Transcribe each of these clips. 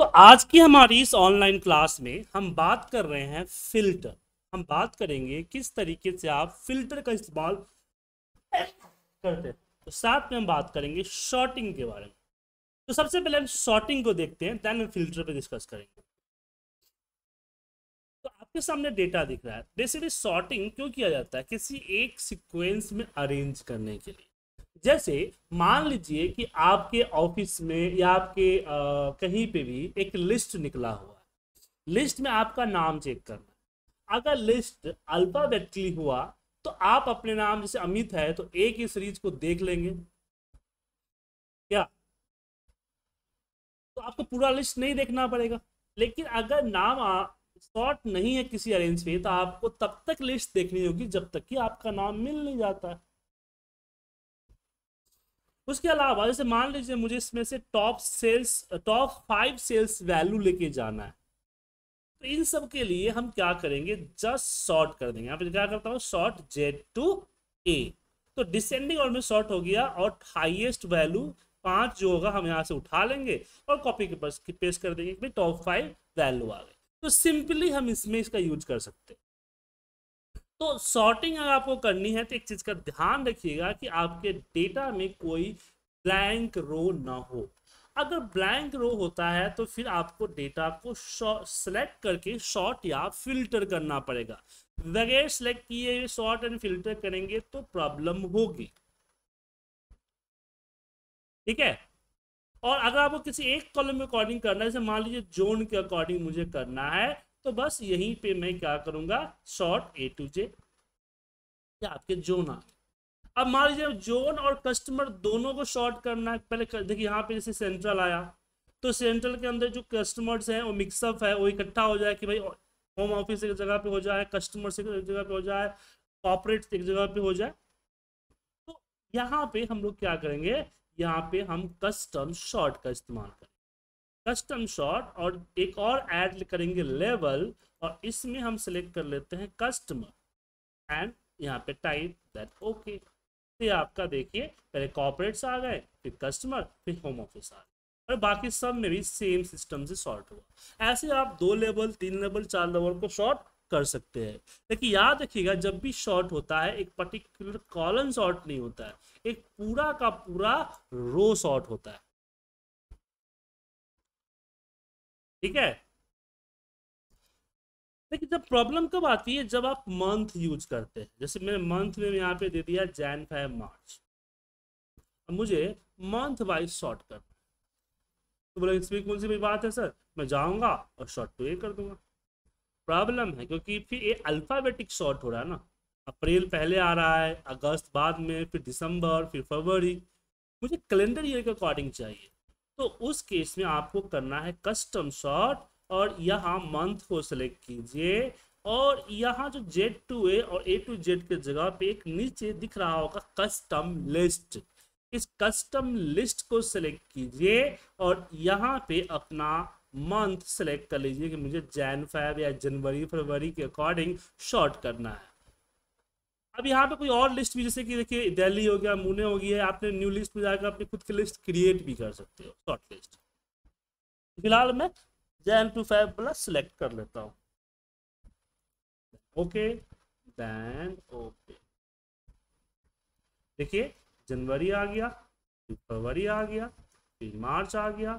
तो आज की हमारी इस ऑनलाइन क्लास में हम बात कर रहे हैं फ़िल्टर हम बात करेंगे किस तरीके से आप फ़िल्टर का इस्तेमाल करते हैं। तो साथ में हम बात करेंगे शॉर्टिंग के बारे में। तो सबसे पहले हम शॉर्टिंग को देखते हैं देन हम फ़िल्टर पे डिस्कस करेंगे। तो आपके सामने डेटा दिख रहा है। बेसिकली शॉर्टिंग क्यों किया जाता है? किसी एक सिक्वेंस में अरेंज करने के लिए। जैसे मान लीजिए कि आपके ऑफ़िस में या आपके आ, कहीं पे भी एक लिस्ट निकला हुआ है। लिस्ट में आपका नाम चेक करना अगर लिस्ट अल्फाबेटिकली हुआ तो आप अपने नाम जैसे अमित है तो एक ही सीरीज़ को देख लेंगे। क्या? तो आपको पूरा लिस्ट नहीं देखना पड़ेगा। लेकिन अगर नाम शॉर्ट नहीं है किसी अरेंज पे तो आपको तब तक लिस्ट देखनी होगी जब तक कि आपका नाम मिल नहीं जाता है। उसके अलावा, जैसे मान लीजिए मुझे इसमें से top sales top five sales value लेके जाना है तो इन सब के लिए हम क्या करेंगे? जस्ट शॉर्ट कर देंगे। यहाँ पे क्या करता हूँ? शॉर्ट जेड टू ए तो डिसेंडिंग ऑर्डर में शॉर्ट हो गया और हाईएस्ट वैल्यू पाँच जो होगा हम यहाँ से उठा लेंगे और कॉपी के पास पेस्ट कर देंगे टॉप फाइव वैल्यू आ गए। तो सिंपली हम इसमें इसका यूज़ कर सकते हैं। तो सॉर्टिंग अगर आपको करनी है तो एक चीज़ का ध्यान रखिएगा कि आपके डेटा में कोई ब्लैंक रो ना हो। अगर ब्लैंक रो होता है तो फिर आपको डेटा को सेलेक्ट करके शॉर्ट या फ़िल्टर करना पड़ेगा। बगैर सेलेक्ट किए शॉर्ट एंड फ़िल्टर करेंगे तो प्रॉब्लम होगी। ठीक है? और अगर आपको किसी एक कॉलम में अकॉर्डिंग करना है, जैसे मान लीजिए जोन के अकॉर्डिंग मुझे करना है तो बस यहीं पे मैं क्या करूँगा? शॉर्ट ए टू जे आपके जोन आ अब मान लीजिए जोन और कस्टमर दोनों को शॉर्ट करना है। पहले कर, देखिए यहाँ पे जैसे सेंट्रल आया तो सेंट्रल के अंदर जो कस्टमर्स हैं वो मिक्सअप है वो इकट्ठा हो जाए कि भाई होम ऑफ़िस एक जगह पे हो जाए कस्टमर एक जगह पे हो जाए कॉपरेट एक जगह पे हो जाए। तो यहाँ पे हम लोग क्या करेंगे? यहाँ पे हम कस्टम शॉर्ट का इस्तेमाल करें कस्टम शॉर्ट और एक और ऐड करेंगे लेवल और इसमें हम सेलेक्ट कर लेते हैं कस्टमर एंड यहाँ पे टाइप दैट ओके तो ये आपका देखिए, पहले कॉपरेट्स आ गए, फिर कस्टमर फिर होम ऑफ़िस आ गए। और बाकी सब में भी सेम सिस्टम से शॉर्ट हुआ। ऐसे आप दो लेवल तीन लेवल चार लेवल को शॉर्ट कर सकते हैं। लेकिन याद रखिएगा, जब भी शॉर्ट होता है, एक पर्टिकुलर कॉलम शॉर्ट नहीं होता है, एक पूरा का पूरा रो शॉर्ट होता है। ठीक है? लेकिन जब प्रॉब्लम कब आती है? जब आप मंथ यूज़ करते हैं। जैसे मैंने मंथ में यहाँ पे दे दिया जैन फाइव मार्च मुझे मंथ वाइज शॉर्ट करना तो बोले इसमें कौन सी बात है सर मैं जाऊँगा और शॉर्ट तो ये कर दूँगा। प्रॉब्लम है, क्योंकि फिर ये अल्फ़ाबेटिक शॉर्ट हो रहा है ना। अप्रैल पहले आ रहा है, अगस्त बाद में, फिर दिसंबर, फिर फरवरी। मुझे कैलेंडर ईयर के अकॉर्डिंग चाहिए। तो उस केस में आपको करना है कस्टम शॉर्ट और यहाँ मंथ को सिलेक्ट कीजिए और यहाँ जो जेड टू ए और ए टू जेड के जगह पे एक नीचे दिख रहा होगा कस्टम लिस्ट इस कस्टम लिस्ट को सिलेक्ट कीजिए और यहाँ पे अपना मंथ सेलेक्ट कर लीजिए कि मुझे जैन फेब या जनवरी फरवरी के अकॉर्डिंग शॉर्ट करना है। अब यहाँ पे कोई और लिस्ट भी, जैसे कि देखिए दिल्ली हो गया मुने हो गया आपने न्यू लिस्ट में जाकर अपनी खुद की लिस्ट क्रिएट भी कर सकते हो शॉर्ट लिस्ट फ़िलहाल मैं जैन टू फाइव प्लस सिलेक्ट कर लेता हूँ। ओके देन ओके देखिए, जनवरी आ गया फिर फरवरी आ गया, फिर मार्च आ गया,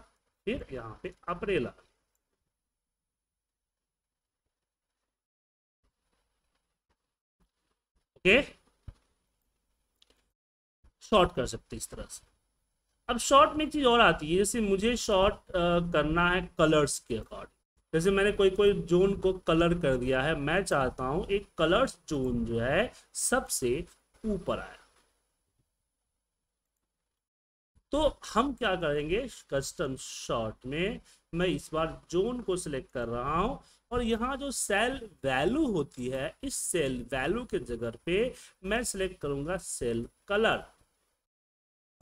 फिर यहाँ पे अप्रैल आ गया। ओके शॉर्ट कर सकते इस तरह से। अब शॉर्ट में एक चीज़ और आती है, जैसे मुझे शॉर्ट करना है कलर्स के अकॉर्डिंग जैसे मैंने कोई कोई जोन को कलर कर दिया है, मैं चाहता हूँ एक कलर्स जोन जो है सबसे ऊपर आए। तो हम क्या करेंगे? कस्टम शॉर्ट में मैं इस बार जोन को सिलेक्ट कर रहा हूँ और यहाँ जो सेल वैल्यू होती है, इस सेल वैल्यू के जगह पे मैं सिलेक्ट करूँगा सेल कलर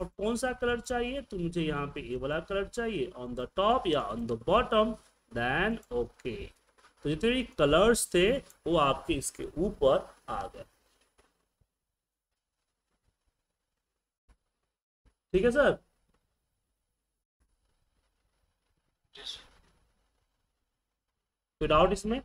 और कौन सा कलर चाहिए? तो मुझे यहाँ पे ये वाला कलर चाहिए ऑन द टॉप या on the bottom then okay तो जितने भी कलर्स थे, वो आपके इसके ऊपर आ गए। ठीक है सर? कोई डाउट इसमें?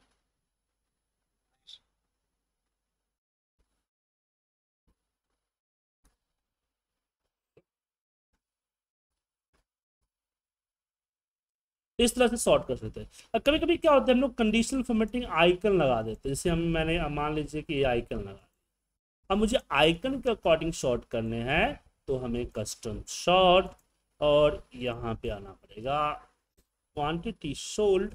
इस तरह से सॉर्ट कर सकते हैं। कभी कभी क्या होता है हम लोग कंडीशनल फॉर्मेटिंग आइकन लगा देते हैं। जैसे हम मैंने मान लीजिए कि ये आइकन लगा अब मुझे आइकन के अकॉर्डिंग शॉर्ट करने हैं। तो हमें कस्टम शॉर्ट और यहाँ पे आना पड़ेगा। क्वांटिटी सोल्ड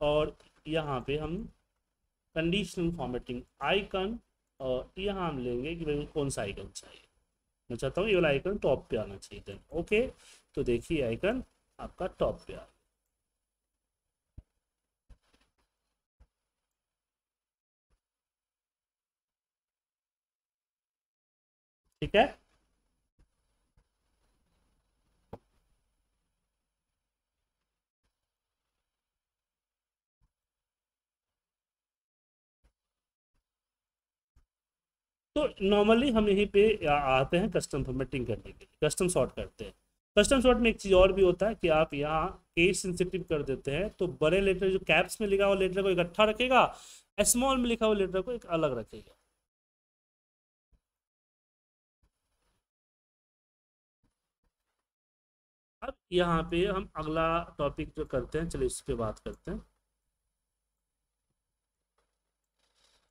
और यहाँ पे हम कंडीशनल फॉर्मेटिंग आइकन और यहाँ हम लेंगे कि भाई कौन सा आइकन चाहिए। मैं चाहता हूँ ये वाला आइकन टॉप पे आना चाहिए देन ओके तो देखिए आइकन आपका टॉप पे आ ठीक है? तो नॉर्मली हम यहीं पे आते हैं कस्टम फॉर्मेटिंग करने के लिए कस्टम सॉर्ट करते हैं। कस्टम सॉर्ट में एक चीज़ और भी होता है कि आप यहाँ केस सेंसिटिव कर देते हैं तो बड़े लेटर जो कैप्स में लिखा हुआ लेटर को इकट्ठा रखेगा स्मॉल में लिखा हुआ लेटर को एक अलग रखेगा। यहाँ पे हम अगला टॉपिक जो करते हैं, चलिए इस पर बात करते हैं।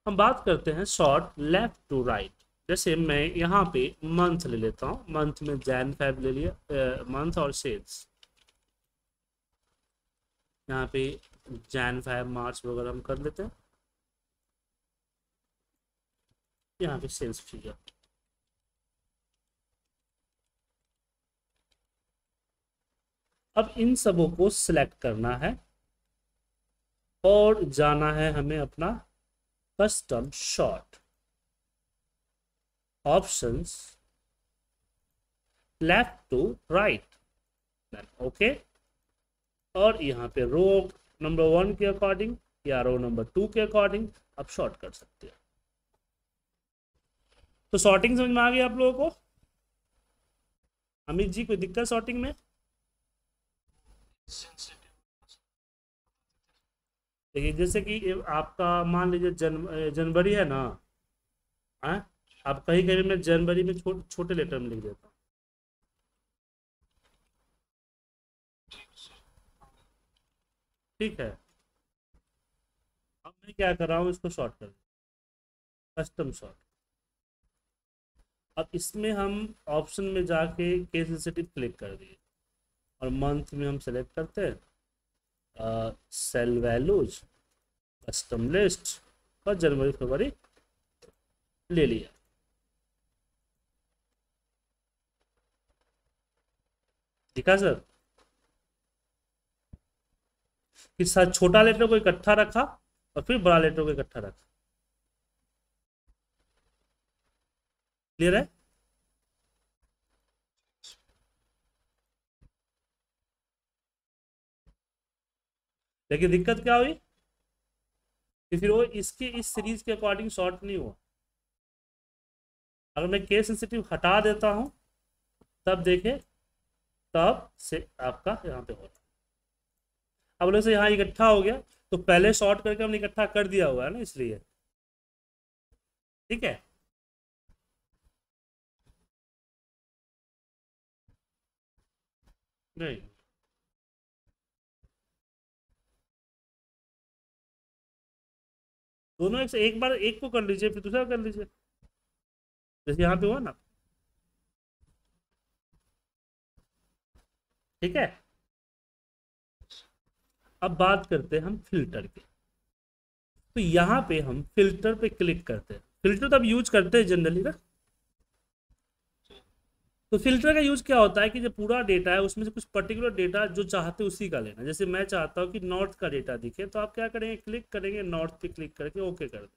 हम बात करते हैं शॉर्ट लेफ़्ट टू राइट जैसे मैं यहाँ पे मंथ ले लेता हूँ। मंथ में जैन फैब ले लिया मंथ और सेल्स यहाँ पे जैन फैब मार्च वगैरह हम कर लेते हैं। यहाँ पे सेल्स फिगर अब इन सबों को सिलेक्ट करना है और जाना है हमें अपना short options, left to right. Then okay. और यहाँ पे रो नंबर वन के अकॉर्डिंग या रो नंबर टू के अकॉर्डिंग आप शॉर्ट कर सकते हैं। तो सॉर्टिंग समझ में आ गई आप लोगों को? अमित जी, कोई दिक्कत सॉर्टिंग में? देखिए जैसे कि आपका मान लीजिए जन जनवरी है ना है? आप कहीं कहीं मैं जनवरी में छो, छोटे लेटर में लिख देता हूँ। ठीक है। अब मैं क्या कर रहा हूँ इसको शॉर्ट कर कस्टम शॉर्ट अब इसमें हम ऑप्शन में जाके केस सेंसिटिव क्लिक कर दिए। और मंथ में हम सेलेक्ट करते हैं सेल वैल्यूज़ कस्टम लिस्ट और जनवरी फरवरी ले लिया। दिखा सर? कि सर छोटा लेटर को इकट्ठा रखा और फिर बड़ा लेटर को इकट्ठा रखा। क्लियर है? लेकिन दिक्कत क्या हुई? कि फिर वो इसके, इस सीरीज़ के अकॉर्डिंग शॉर्ट नहीं हुआ। अगर मैं केस सेंसिटिव हटा देता हूँ, तब देखे, तब से आपका यहाँ पे हो। रहा अब लोग से यहाँ इकट्ठा हो गया तो पहले शॉर्ट करके हमने इकट्ठा कर दिया हुआ है ना, इसलिए। ठीक है? नहीं। दोनों एक से एक बार एक को कर लीजिए, फिर दूसरा कर लीजिए। जैसे यहाँ पे हुआ ना। ठीक है? अब बात करते हैं हम फ़िल्टर की। तो यहाँ पे हम फ़िल्टर पे क्लिक करते हैं। फ़िल्टर तो अब यूज़ करते हैं जनरली ना? तो फ़िल्टर का यूज़ क्या होता है कि जो पूरा डेटा है, उसमें से कुछ पर्टिकुलर डेटा जो चाहते उसी का लेना जैसे मैं चाहता हूँ कि नॉर्थ का डेटा दिखे तो आप क्या करेंगे? क्लिक करेंगे नॉर्थ पे क्लिक करके ओके कर दें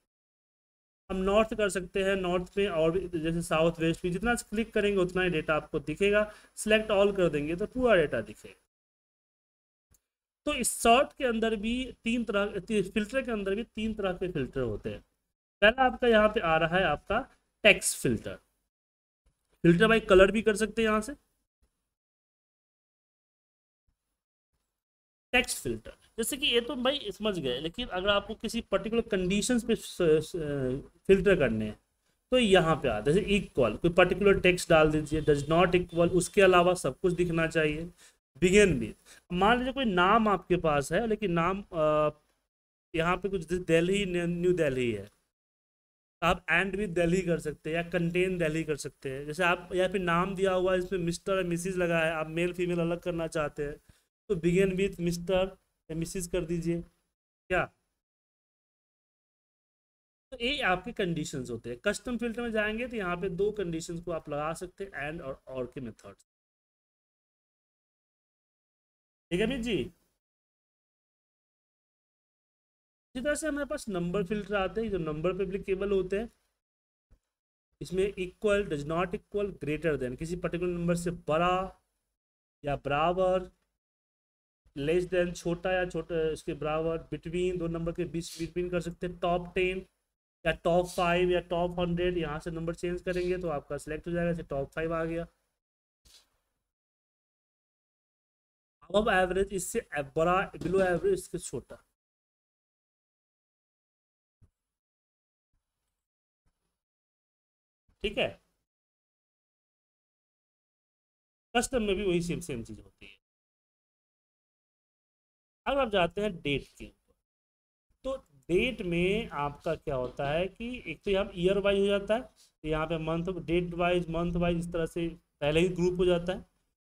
हम नॉर्थ कर सकते हैं नॉर्थ में और भी, जैसे साउथ वेस्ट भी जितना क्लिक करेंगे, उतना ही डेटा आपको दिखेगा। सिलेक्ट ऑल कर देंगे तो पूरा डेटा दिखेगा। तो इस शॉर्ट के अंदर भी तीन तरह फ़िल्टर के अंदर भी तीन तरह के फ़िल्टर होते हैं। पहला आपका यहाँ पे आ रहा है आपका text filter filter by colour भी कर सकते हैं यहाँ से। Text filter. जैसे कि ये तो भाई समझ गए, लेकिन अगर आपको किसी पर्टिकुलर कंडीशन पे फ़िल्टर करने हैं तो यहाँ पे आता है जैसे इक्वल कोई पर्टिकुलर टेक्स्ट डाल दीजिए डज नॉट इक्वल उसके अलावा सब कुछ दिखना चाहिए। बिगेन विथ मान लीजिए कोई नाम आपके पास है, लेकिन नाम यहाँ पे कुछ दिल्ली, न्यू दिल्ली है। आप एंड विद दिल्ली कर सकते हैं या कंटेन दिल्ली कर सकते हैं। जैसे आप, या फिर नाम दिया हुआ है इसमें मिस्टर या मिसिज लगा है, आप मेल फीमेल अलग करना चाहते हैं तो बिगेन विथ मिस्टर या मिसिज कर दीजिए। क्या? तो ये आपके कंडीशंस होते हैं। कस्टम फ़िल्टर में जाएँगे तो यहाँ पे दो कंडीशंस को आप लगा सकते हैं एंड और और के मेथड ठीक है जी? इसी तरह से हमारे पास नंबर फ़िल्टर आते हैं, जो नंबर पे एप्लीकेबल होते हैं, इसमें equal does not equal greater than किसी पर्टिकुलर नंबर से बड़ा या बराबर लेस देन छोटा या छोटा, इसके बराबर बिटवीन दो नंबर के बीच बिटवीन कर सकते हैं टॉप टेन या टॉप फाइव या टॉप हंड्रेड यहाँ से नंबर चेंज करेंगे तो आपका सिलेक्ट हो जाएगा टॉप फाइव आ गया। अब एवरेज इससे बड़ा बिलो एवरेज इससे छोटा। ठीक है? कस्टम में भी वही सेम सेम चीज़ होती है। अब आप जाते हैं डेट के ऊपर। तो डेट में आपका क्या होता है कि एक तो यहाँ ईयर वाइज हो जाता है तो यहाँ पे month date wise month wise इस तरह से पहले ही ग्रुप हो जाता है।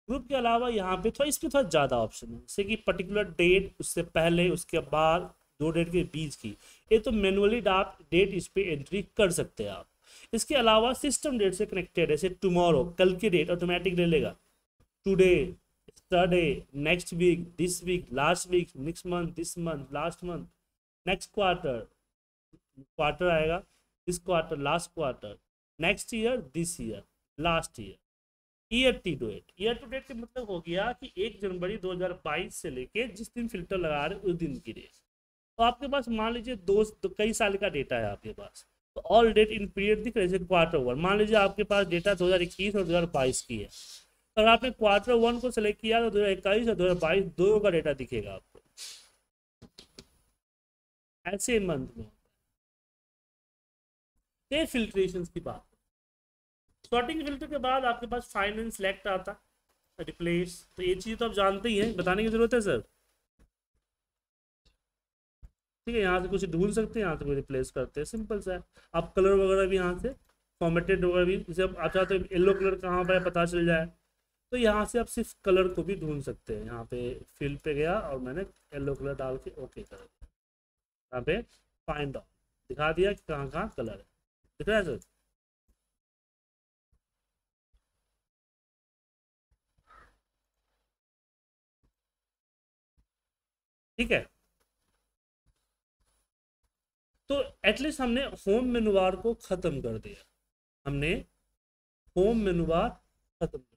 ग्रुप के अलावा यहाँ पे थोड़ा इस पर थोड़ा ज़्यादा ऑप्शन है। जैसे कि पर्टिकुलर डेट उससे पहले, उसके बाद, दो डेट के बीच की। ये तो मैनुअली आप डेट इस पर एंट्री कर सकते हैं आप। इसके अलावा सिस्टम डेट से कनेक्टेड है टुमारो कल की डेट ऑटोमेटिक ले लेगा। Today yesterday next week this week last week next month this month last month next quarter quarter आएगा this quarter last quarter next year this year last year year t to date year to date का मतलब हो गया कि एक जनवरी 2022 से लेके जिस दिन फ़िल्टर लगा रहे उस दिन की डेट तो आपके पास मान लीजिए दो तो कई साल का डेटा है आपके पास। तो ऑल डेट इन पीरियड दिख रहे क्वार्टर वन मान लीजिए आपके पास डेटा 2021 और 2022 की है। अगर आपने क्वार्टर वन को सिलेक्ट किया तो दो हज़ार इक्कीस और दो हज़ार बाईस दोनों का डेटा दिखेगा आपको। ऐसे मंथ में। ये फिल्ट्रेशन की बात। सॉर्टिंग फ़िल्टर के बाद आपके पास फाइनेंस सेलेक्ट आता रिप्लेस तो ये चीज़ तो आप जानते ही हैं, बताने की ज़रूरत है सर ठीक है, यहाँ से कुछ ढूंढ सकते हैं, यहाँ से कुछ रिप्लेस करते हैं। सिंपल सा है। आप कलर वगैरह भी यहाँ से फॉर्मेटेड वगैरह भी, जैसे आप अच्छा तो येलो कलर कहाँ पर पता चल जाए। तो यहाँ से आप सिर्फ़ कलर को भी ढूंढ सकते हैं। यहाँ पे फ़ील्ड पे गया और मैंने येलो कलर डाल के ओके कर दिया। यहाँ पे फाइंड आउट दिखा दिया कि कहाँ कहाँ कलर है। दिख रहा है सर ठीक है। तो एटलीस्ट हमने होम मेनुवार को ख़त्म कर दिया। हमने होम मेनुवार ख़त्म कर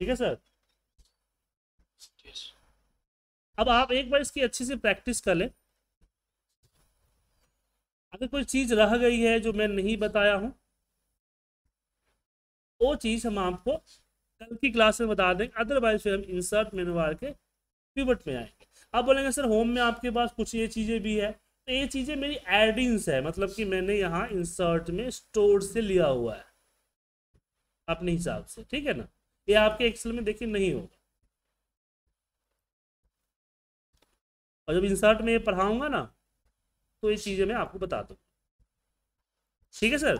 ठीक है सर अब आप एक बार इसकी अच्छी से प्रैक्टिस कर लें। अगर कोई चीज़ रह गई है जो मैं नहीं बताया हूँ, वो चीज़ हम आपको कल की क्लास में बता देंगे अदरवाइज़ फिर हम इंसर्ट मेनुवार के पिवट में आएँगे। अब बोलेंगे, सर होम में आपके पास कुछ ये चीज़ें भी है? तो ये चीज़ें मेरी एडिंग्स है मतलब कि मैंने यहाँ इंसर्ट में स्टोर से लिया हुआ है, अपने हिसाब से। ठीक है ना? ये आपके एक्सेल में देखिए नहीं होगा। और जब इंसर्ट में ये पढ़ाऊँगा ना तो ये चीज़ें मैं आपको बता दूँ ठीक है, सर?